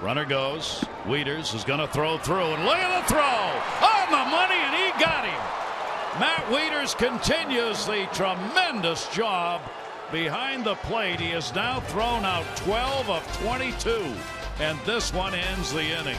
Runner goes. Wieters is going to throw through, and look at the throw on the money, and he got him. Matt Wieters continues the tremendous job behind the plate. He has now thrown out 12 of 22, and this one ends the inning.